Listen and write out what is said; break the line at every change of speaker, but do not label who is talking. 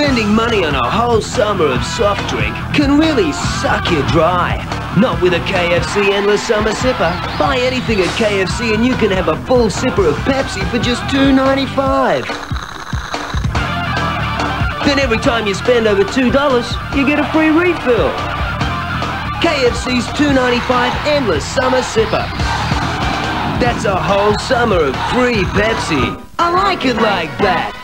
Spending money on a whole summer of soft drink can really suck you dry. Not with a KFC Endless Summer Sipper. Buy anything at KFC and you can have a full sipper of Pepsi for just $2.95. Then every time you spend over $2, you get a free refill. KFC's $2.95 Endless Summer Sipper. That's a whole summer of free Pepsi. I like it like that.